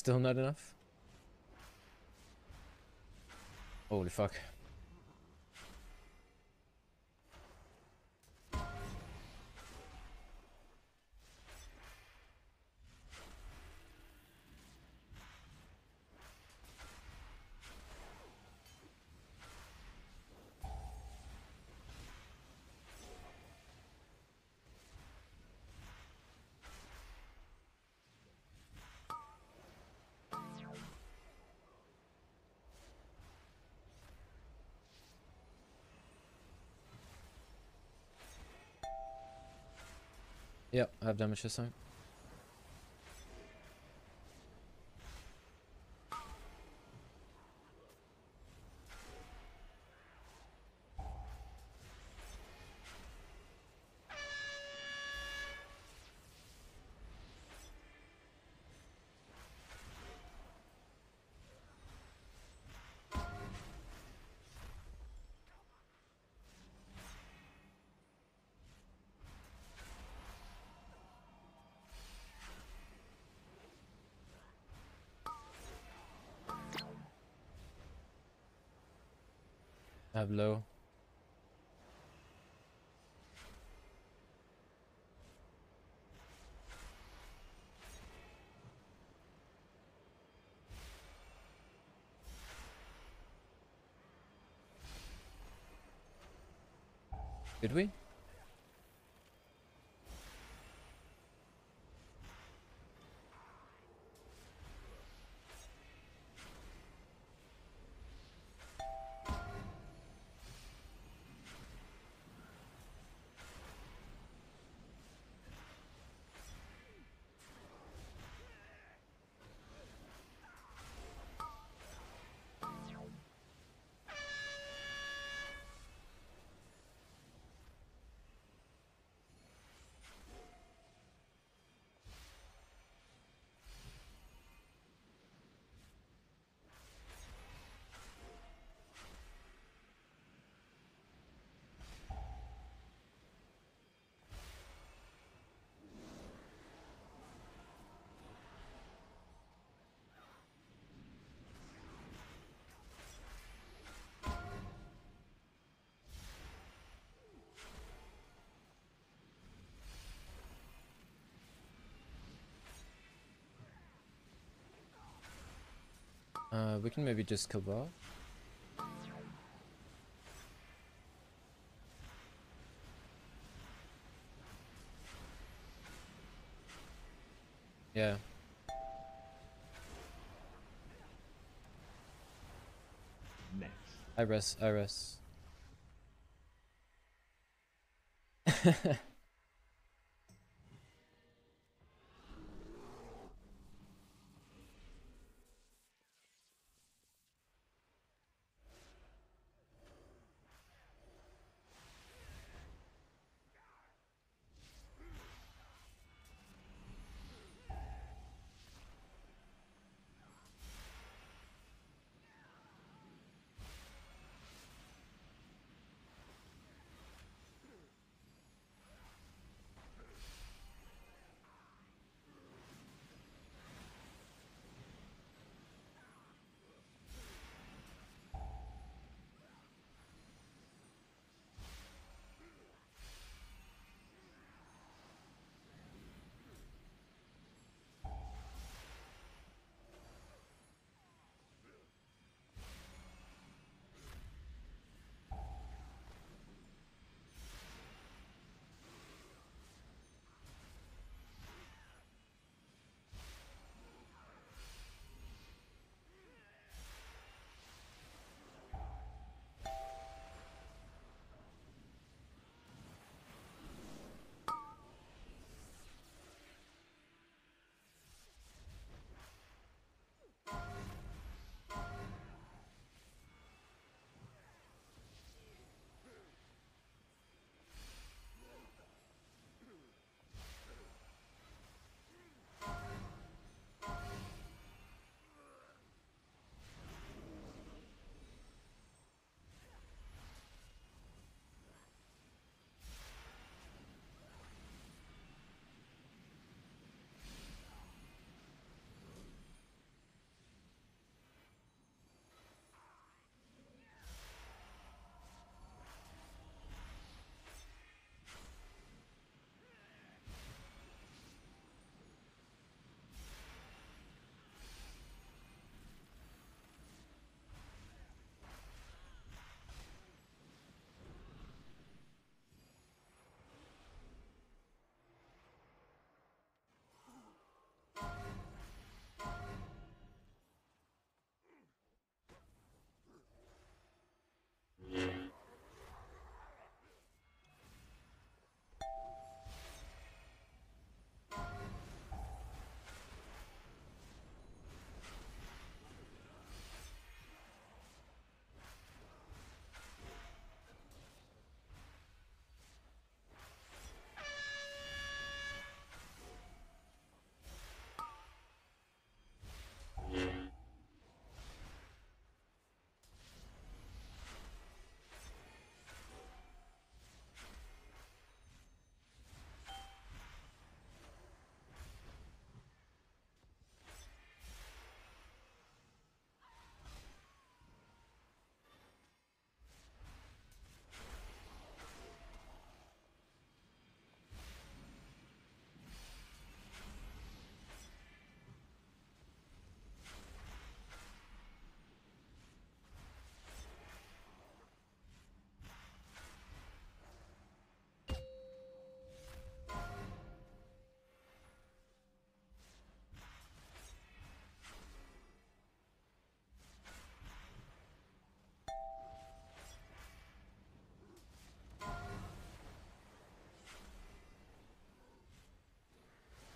Still not enough? Holy fuck. Yep, I have damage this time. Have low. Did we? Uh, we can maybe just kill Bob. Yeah. Next. I rest, I rest.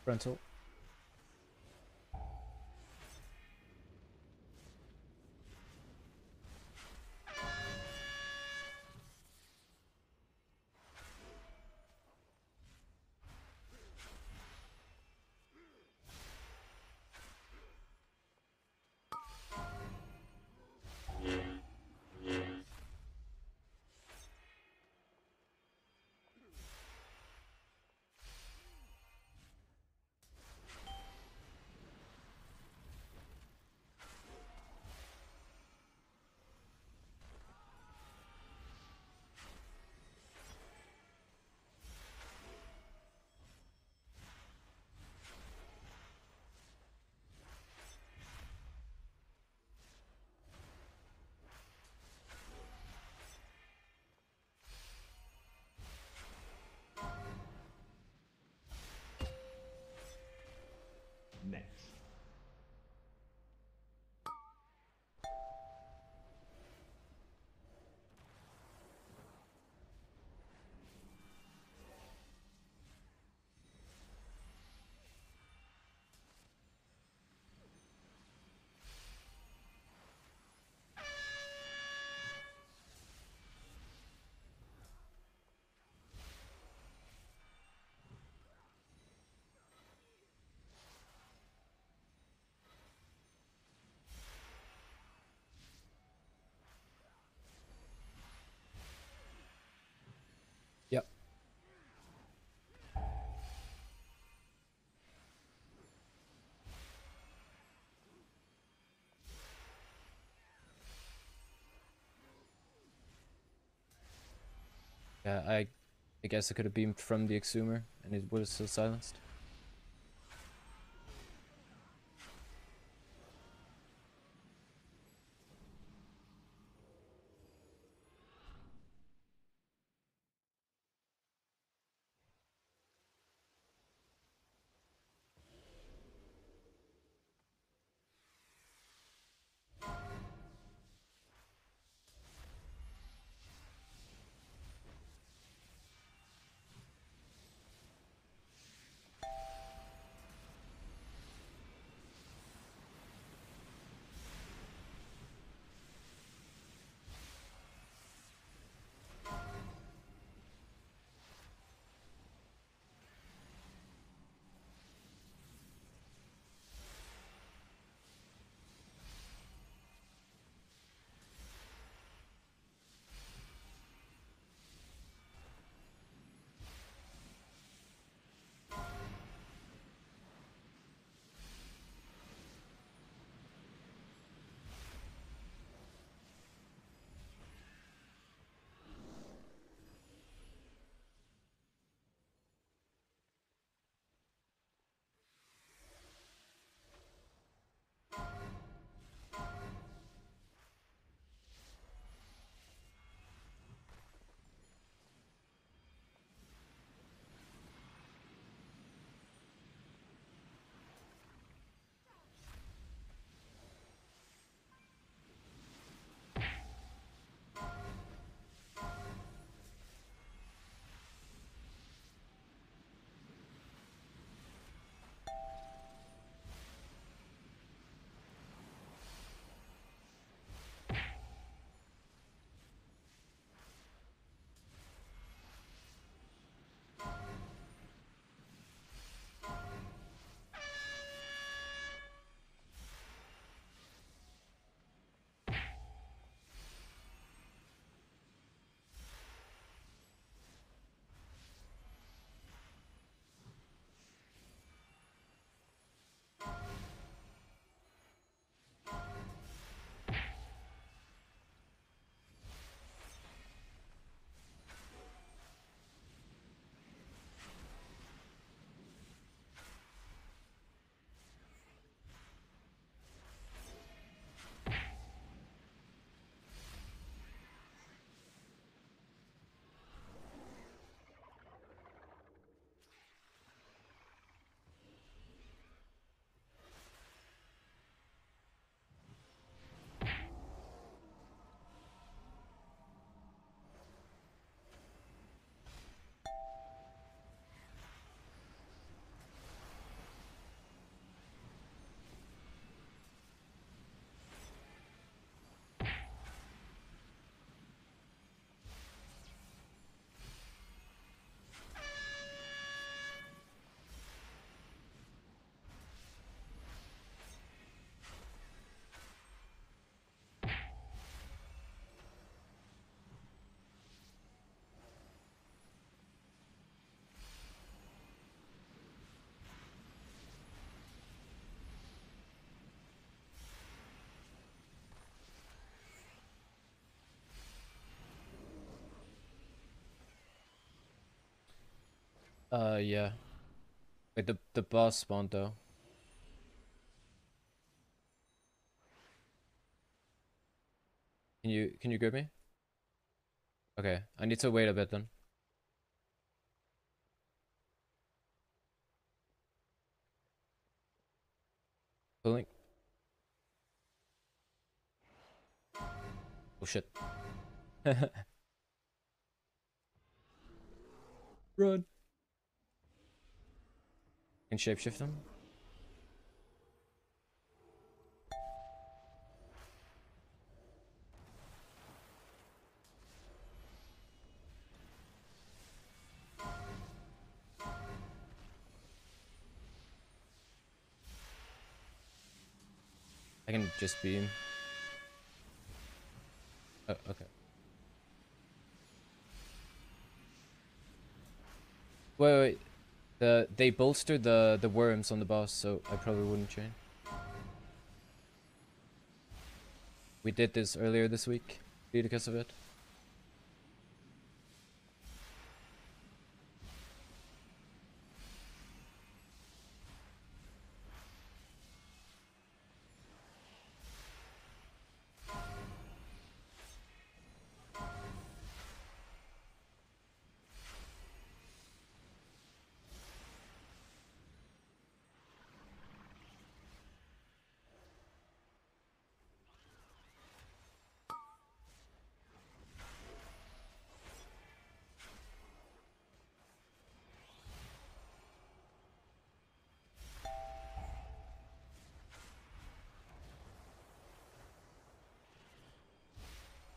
Frontal. Yeah, I, I guess I could have beamed from the Exhumer and it have still silenced. Uh, yeah. Wait, the the boss spawned though. Can you can you grab me? Okay, I need to wait a bit then. Pulling. Oh shit. Run. Can shapeshift them? I can just beam. Oh, okay. Wait, wait. The they bolstered the the worms on the boss, so I probably wouldn't chain. We did this earlier this week because of it.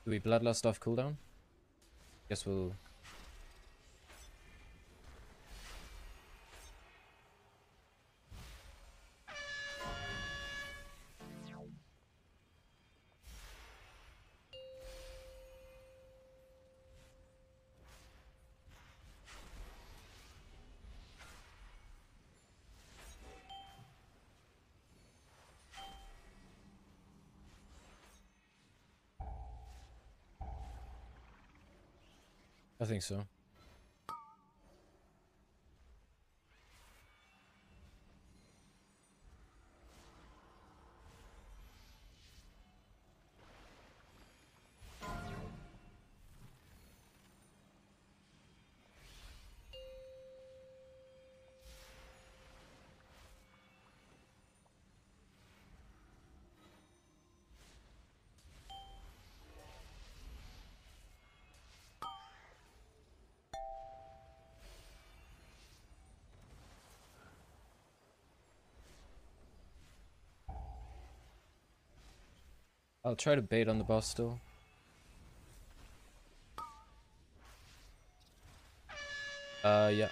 Do we bloodlust off cooldown? Guess we'll I think so. I'll try to bait on the boss still. Uh, yeah.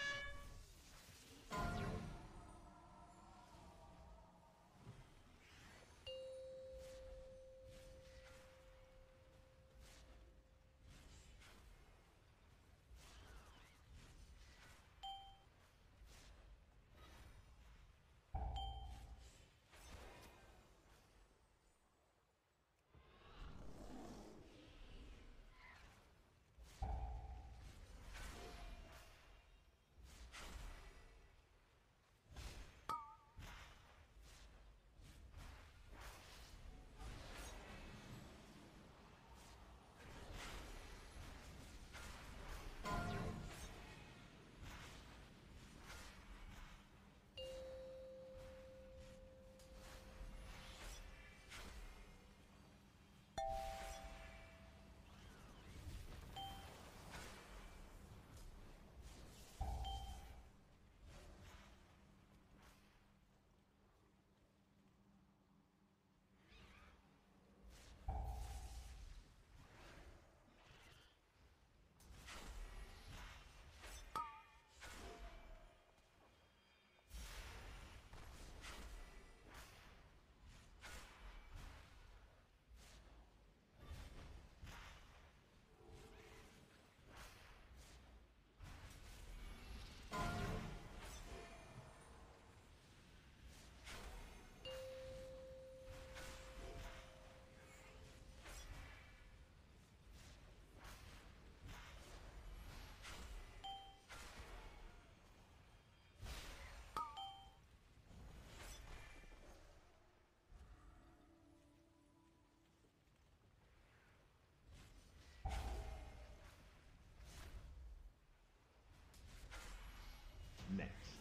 Next.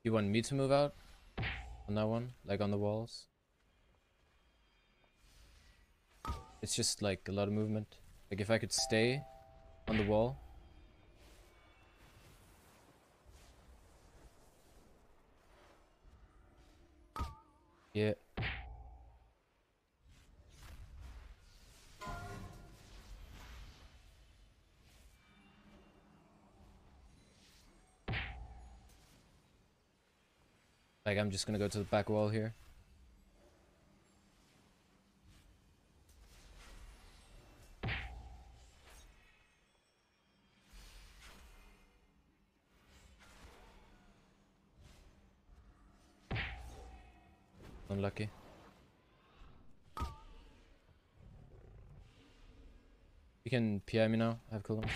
You want me to move out? On that one? Like on the walls? It's just like a lot of movement. Like if I could stay on the wall. Yeah. Like I'm just gonna go to the back wall here. Unlucky. You can PI me now, I have cooldowns.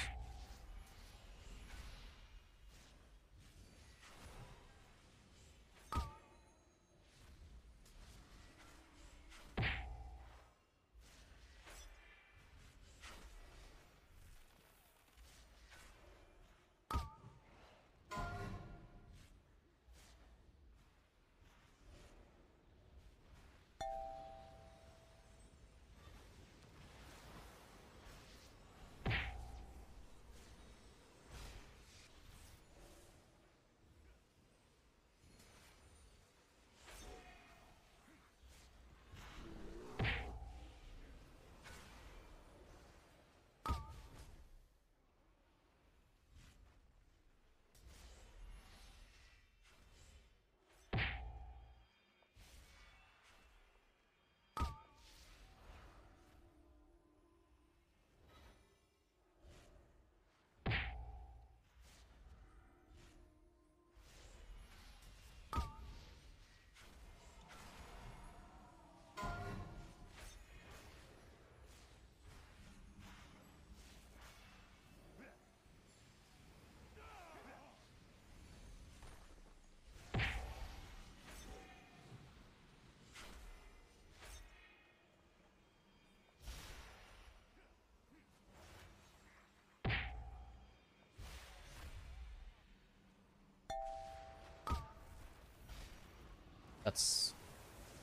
That's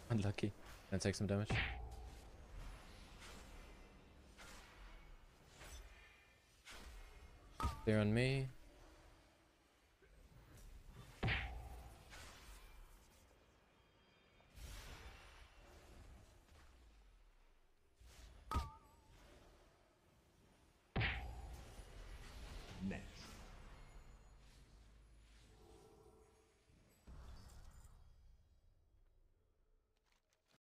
unlucky. Gonna take some damage. They're on me.